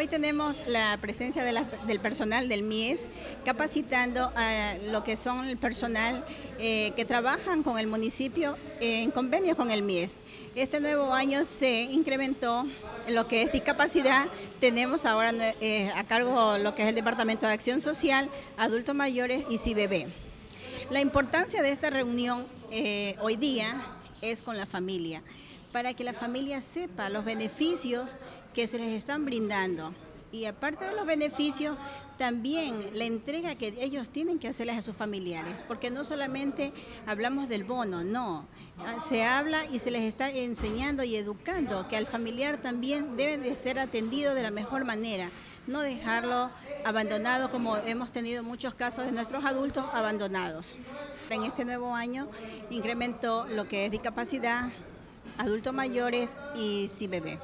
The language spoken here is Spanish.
Hoy tenemos la presencia del personal del MIES capacitando a lo que son el personal eh, que trabajan con el municipio en convenio con el MIES. Este nuevo año se incrementó lo que es discapacidad. Tenemos ahora eh, a cargo lo que es el Departamento de Acción Social, Adultos Mayores y CIBB. La importancia de esta reunión eh, hoy día es con la familia, para que la familia sepa los beneficios que se les están brindando. Y aparte de los beneficios, también la entrega que ellos tienen que hacerles a sus familiares, porque no solamente hablamos del bono, no, se habla y se les está enseñando y educando que al familiar también debe de ser atendido de la mejor manera, no dejarlo abandonado como hemos tenido muchos casos de nuestros adultos abandonados. En este nuevo año incrementó lo que es discapacidad, adultos mayores y CBB.